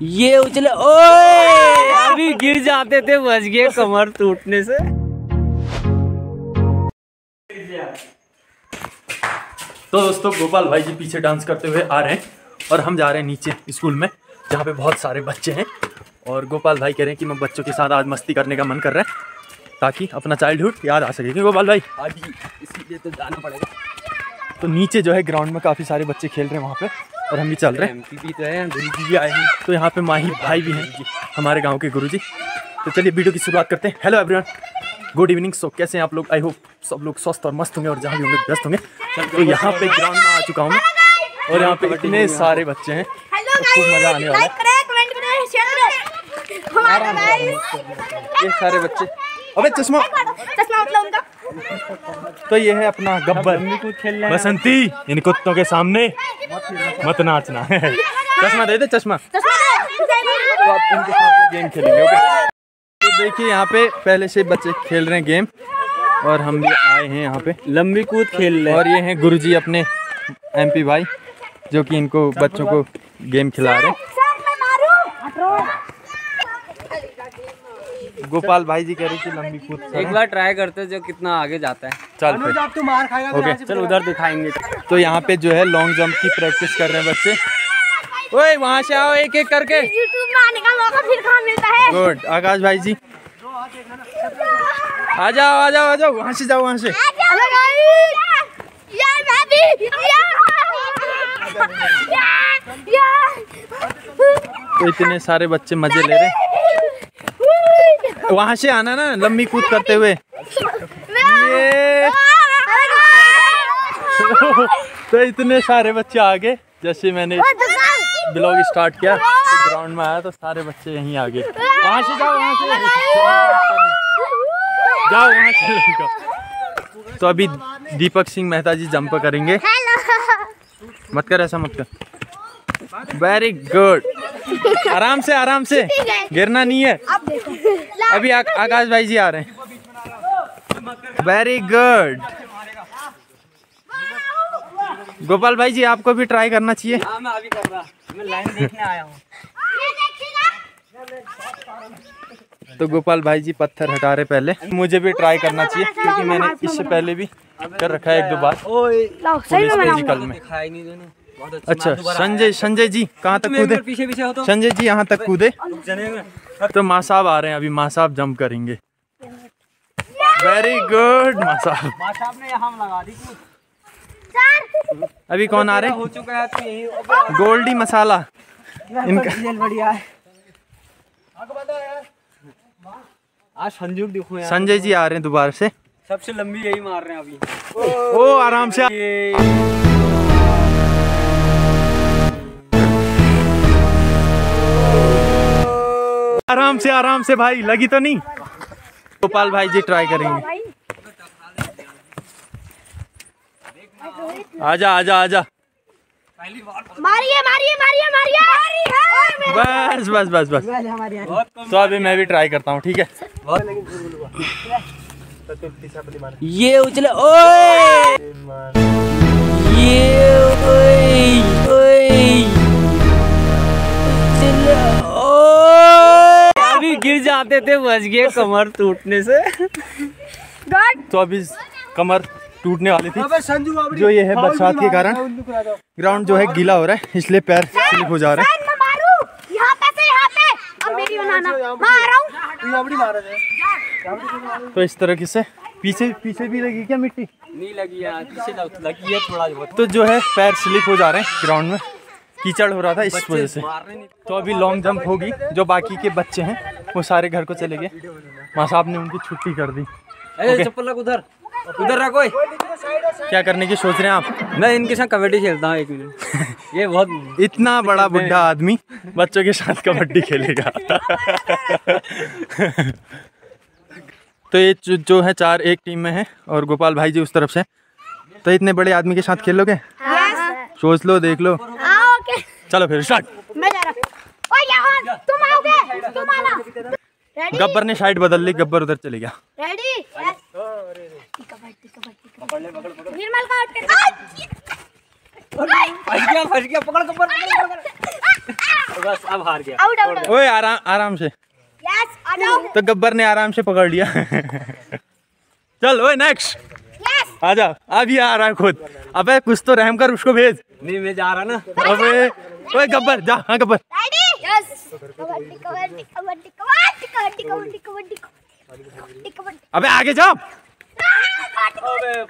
ये उछले ओए! अभी गिर जाते थे बच गए कमर टूटने से। तो दोस्तों गोपाल भाई जी पीछे डांस करते हुए आ रहे हैं और हम जा रहे हैं नीचे स्कूल में जहाँ पे बहुत सारे बच्चे हैं। और गोपाल भाई कह रहे हैं कि मैं बच्चों के साथ आज मस्ती करने का मन कर रहा है ताकि अपना चाइल्डहुड याद आ सके। गोपाल भाई? अभी इसीलिए तो जाना पड़ेगा। तो नीचे जो है ग्राउंड में काफ़ी सारे बच्चे खेल रहे हैं वहाँ पे। और हम भी चल रहे हैं। भी तो है गुरु जी भी आए हैं। तो यहाँ पे माही भाई भी हैं। हमारे गाँव के गुरुजी। तो चलिए वीडियो की शुरुआत करते हैं। Hello everyone good evening so कैसे हैं आप लोग? आई होप सब लोग स्वस्थ और मस्त होंगे और जहाँ भी होंगे व्यस्त होंगे। तो यहाँ पे ग्राउंड में आ चुका हूँ और यहाँ पे इतने सारे बच्चे हैं। तो खूब मज़ा आने वाला है। लाइक करें कमेंट करें शेयर करें। हमारा गाइस ये सारे बच्चे। अबे चश्मा। तो ये है अपना गब्बर। बसंती इन कुत्तों के सामने मत नाचना। चश्मा दे दे चश्मा। तो आप इनके साथ गेम खेलेंगे ओके? तो देखिए यहाँ पे पहले से बच्चे खेल रहे हैं गेम और हम भी आए हैं यहाँ पे। लंबी कूद खेल रहे और ये हैं गुरुजी अपने एमपी भाई जो कि इनको बच्चों को गेम खिला रहे हैं। सर मैं मारूं? गोपाल भाई जी कह रहे कि लंबी कूद एक बार ट्राई करते हैं जो कितना आगे जाता है। चल फिर। ओके चल उधर दिखाएँगे। तो यहाँ पे जो है लॉन्ग जंप की प्रैक्टिस कर रहे हैं बच्चे। ओए वहाँ से आओ एक एक करके। यूट्यूब में आने का मौका फिर कहाँ मिलता है। गुड आकाश भाई जी। आ जाओ आ जाओ आ जाओ। वहाँ से जाओ वहाँ से। तो इतने सारे बच्चे मज़े ले रहे हैं। वहाँ से आना ना लंबी कूद करते हुए। ये। तो इतने सारे बच्चे आगे, जैसे मैंने ब्लॉग स्टार्ट किया तो ग्राउंड में आया तो सारे बच्चे यहीं आगे। वहाँ से जाओ, वहाँ से। जाओ, वहाँ से तो अभी दीपक सिंह मेहता जी जंप करेंगे। मत कर, ऐसा मत कर। वेरी गुड आराम से आराम से। गिरना नहीं है। अभी आ, आकाश भाई जी आ रहे हैं। वेरी गुड गोपाल भाई जी आपको भी ट्राई करना चाहिए। हाँ मैं अभी कर रहा। मैं लाइन देखने आया हूँ। तो गोपाल भाई जी पत्थर हटा रहे पहले। मुझे भी ट्राई करना चाहिए क्योंकि मैंने इससे पहले भी कर रखा है एक दो बार। पुलिस में अच्छा अच्छा संजय संजय जी कहाँ तक कूदे? पीछे पीछे हो। तो संजय जी यहाँ तक कूदे? तो माँ साहब आ रहे हैं अभी माँ साहब जंप करेंगे। वेरी गुड माँ साहब। माँ साहब ने यहाँ लगा दी अभी कौन आ रहे हो? चुका है तो यही गोल्डी मसाला। इनका बढ़िया है। आज संजूक दिखो यार संजय जी आ रहे हैं दोबारा से। सबसे लंबी यही मार रहे हैं अभी। ओ आराम से आराम से आराम से भाई लगी तो नहीं। गोपाल भाई जी ट्राई करेंगे। आजा आजा आजा। मारिए मारिए मारिए मारिए। बस बस बस बस। तो अभी मैं भी ट्राई करता हूँ ठीक है? ये उछले ओए! ये ओए ओए। जाते थे बच गए कमर टूटने से। तो अभी कमर टूटने वाली थी। जो ये है बरसात के कारण ग्राउंड जो है गीला हो रहा है इसलिए पैर स्लिप हो जा रहे हैं। मैं मारू! यहाँ पे से यहाँ पे! अब मेरी बनाना। मैं आ रहा हूँ। तो इस तरह से पीछे पीछे भी लगी क्या मिट्टी? नहीं लगी यार पीछे लगी है थोड़ा बहुत। तो जो है पैर स्लिप हो जा रहे हैं ग्राउंड में। कीचड़ हो रहा था इस वजह से। तो अभी लॉन्ग जंप होगी जो बाकी के बच्चे हैं। वो सारे घर को चले गए। माँ साहब ने उनकी छुट्टी कर दी। चप्पल उधर। उधर रखो क्या करने की सोच रहे हैं आप? मैं इनके साथ कबड्डी खेलता हूँ एक मिनट ये बहुत इतना बड़ा बुढ़ा आदमी बच्चों के साथ कबड्डी खेलेगा। तो ये जो, है चार एक टीम में है और गोपाल भाई जी उस तरफ़ से। तो इतने बड़े आदमी के साथ खेलोगे? सोच लो देख लो। हाँ ओके। चलो फिर स्टार्ट मैं जा रहा हूँ तुम आओगे? तुम आना गब्बर ने साइड बदल ली गब्बर उधर चले गया। रेडी निर्मल का आउट कर फंस गया फंस गया पकड़ गब्बर पकड़ पकड़ तो बस अब हार गया। आउट आउट ओए आराम आराम से। यस आ जाओ तो गब्बर ने आराम से पकड़ लिया। चल ओए नेक्स्ट यस आजा अभी आ रहा है खुद। अबे कुछ तो रहम कर उसको भेज। नहीं मैं जा रहा ना। अबे ओए गब्बर जा हाँ गब्बर। रेडी यस कबड्डी कबड्डी कबड्डी कबड्डी कबड्डी कबड्डी कबड्डी कबड्डी कबड्डी अबे आगे जाओ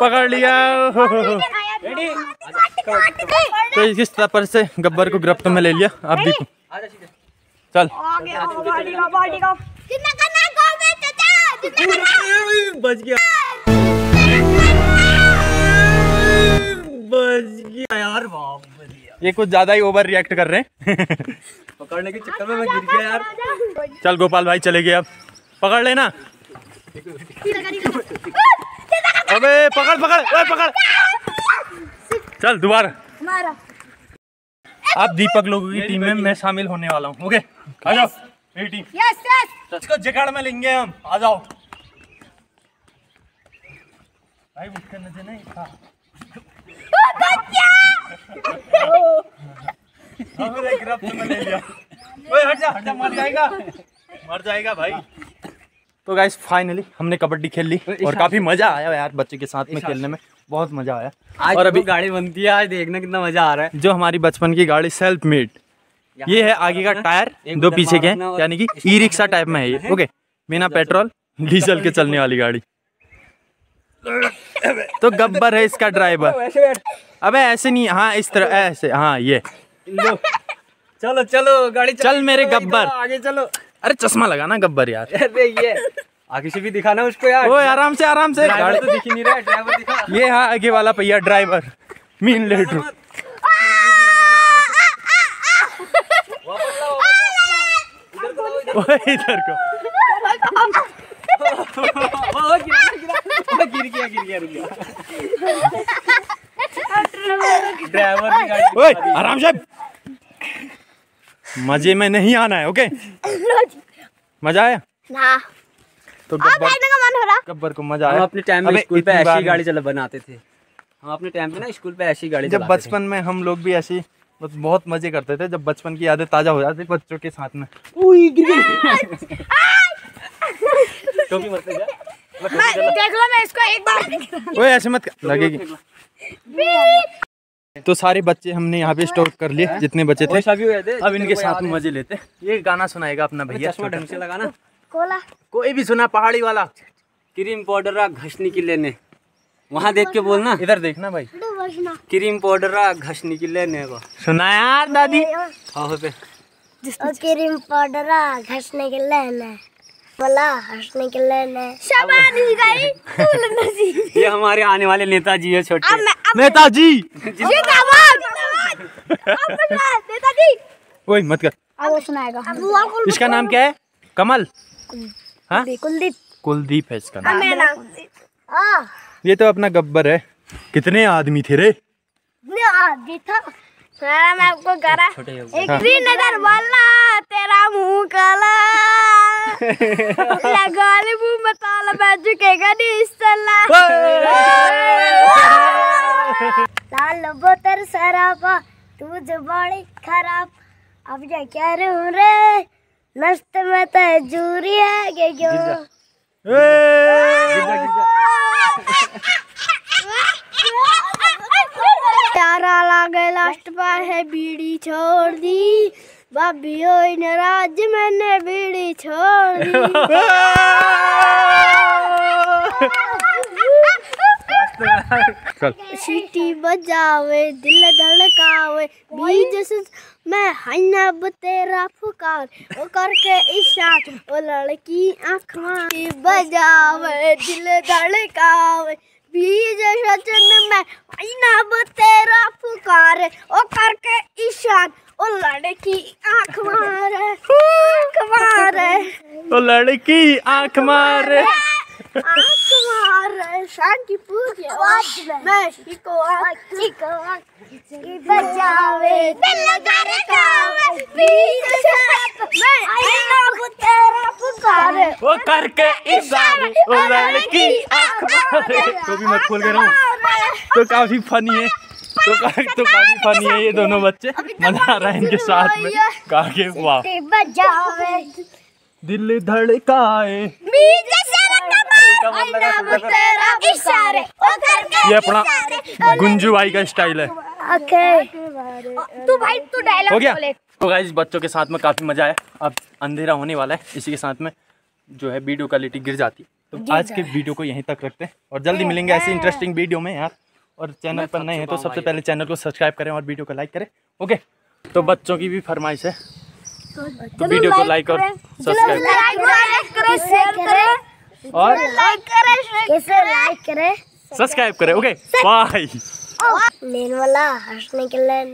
पकड़ लिया तो इस पर से गब्बर को गिरफ्त में ले लिया अब देखो चल है बच गया बच गया यार बाप रे। ये कुछ ज़्यादा ही ओवर रिएक्ट कर रहे हैं। पकड़ने के चक्कर में मैं गिर गया यार। चल गोपाल भाई चले गए अब। पकड़ लेना। अबे पकड़ पकड़ ओए पकड़। चल दोबारा। मारा अब दीपक लोगों की टीम में मैं शामिल होने वाला हूँ ओके आ जाओ। मेरी टीम यस यस इसको जगाड़ में लेंगे हम। आ जाओ। भाई उसका नज़र नहीं था हमने गिरफ्त में ले लिया ओए हट जा हट जा मर जाएगा। मर जाएगा भाई। तो गाइस फाइनली हमने कबड्डी खेल ली और काफ़ी मज़ा आया यार बच्चे के साथ में खेलने में। बहुत मज़ा आया। आज और और अभी गाड़ी बनती है आज देखना कितना मज़ा आ रहा है। जो हमारी बचपन की गाड़ी सेल्फ मेड ये है आगे का टायर एक दो पीछे के यानी कि ई रिक्शा टाइप में है ये। ओके बिना पेट्रोल डीजल के चलने वाली गाड़ी। तो गब्बर है इसका ड्राइवर अबे ऐसे नहीं हाँ इस तरह ऐसे हाँ ये। लो। चलो चलो गाड़ी चलो, चल मेरे गब्बर। आगे चलो। अरे चश्मा लगाना गब्बर यार। अरे ये आगे से भी दिखाना उसको यार। ओए आराम से आराम से। गाड़ी तो दिख ही नहीं रहा है ड्राइवर दिखा। ये हाँ आगे वाला पहिया ड्राइवर। Mean letter. इधर को गिरा गिरा गिर गया गिर गया रुक गया। ड्राइवर ओए आराम से। मज़े में नहीं आना है ओके? मज़ा आया? ना। तो गब्बर का मन हो रहा। गब्बर को मज़ा हम आया। अपने टाइम में स्कूल पे ऐसी गाड़ी चला बनाते थे। हम अपने टाइम पे ना स्कूल पे ऐसी गाड़ी जब बचपन में हम लोग भी ऐसी बस बहुत मज़े करते थे जब बचपन की यादें ताज़ा हो जाती बच्चों के साथ में। टोपी मत ले जा। मैं देख लो मैं इसको एक बार ओए ऐसे मत लगेगी। तो सारे बच्चे हमने यहाँ पे स्टोर कर लिए जितने बचे थे। अब इनके साथ में मज़े लेते ये गाना सुनाएगा अपना भैया चश्मा ढंग से लगाना कोला। कोई भी सुना पहाड़ी वाला। क्रीम पाउडर घसने के लेने। वहाँ देख के बोलना इधर देखना भाई। क्रीम पाउडर घसने के लेने को सुना यार दादी। हाँ हो क्रीम पाउडर घसने के लेने। बोला हंसने के नसीब ये हमारे आने वाले नेताजी है छोटे। नेताजी! जिंदाबाद अब ओए मत कर। अब वो सुनाएगा। इसका नाम क्या है? कमल। हाँ? कुलदीप। कुलदीप है इसका नाम। मेरा नाम हाँ ये तो अपना गब्बर है। कितने आदमी थे रे? आगे था? मैं आपको करा छोटे एक नज़र वाला। तेरा मुँह काला। लगा मुँह में ताला बैठ चुकेगा निस्तला लाल बोतर सरापा तुझ बड़ी खराब। अब जा क्या रू रे? नस्त में तो जूरी है के क्यों प्यारा लागे लास्ट पर है बीड़ी छोड़ दी। भाभी ओए नाराज़ मैंने बीड़ी छोड़ सीटी बजावे दिल धड़कावे बीज से मैं हनब तेरा पुकार वो करके इशार वो लड़की आँख बजावे दिल धड़कावे बीज सचन में हनब तेरा पुकार वो करके इशार वो लड़की आँख मारे। आँख मारे। लड़की आँख मारे। आँख मारे। शांति में। शिको अच्छी को बीच शराब। मैं आईना तेरा पुकारे। वो करके इशारे। वो लड़की आँख मारे। तो भी मत खोल रहा तो काफ़ी फनी है। तो तो काफ़ी फनी है ये दोनों बच्चे। मज़ा आ रहा है इनके साथ में। काके वाह। दिल धड़काए। करके ये अपना गुंजू भाई का स्टाइल है। ओके। तू भाई तू डायलॉग हो गया। तो गाइस बच्चों के साथ में काफ़ी मज़ा आया। अब अंधेरा होने वाला है। इसी के साथ में जो है वीडियो क्वालिटी गिर जाती तो आज के वीडियो को यहीं तक रखते हैं। और जल्दी मिलेंगे ऐसी इंटरेस्टिंग वीडियो में यार। और चैनल पर नए हैं तो सबसे पहले चैनल को सब्सक्राइब करें और वीडियो को लाइक करें ओके? तो बच्चों की भी फरमाइश है। तो वीडियो को लाइक और सब्सक्राइब करें। और लाइक करें कैसे लाइक करें? सब्सक्राइब करें ओके? बाय मेन वाला हंसने के लिए